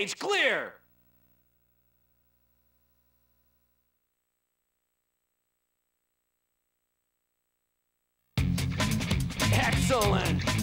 Stage clear! Excellent!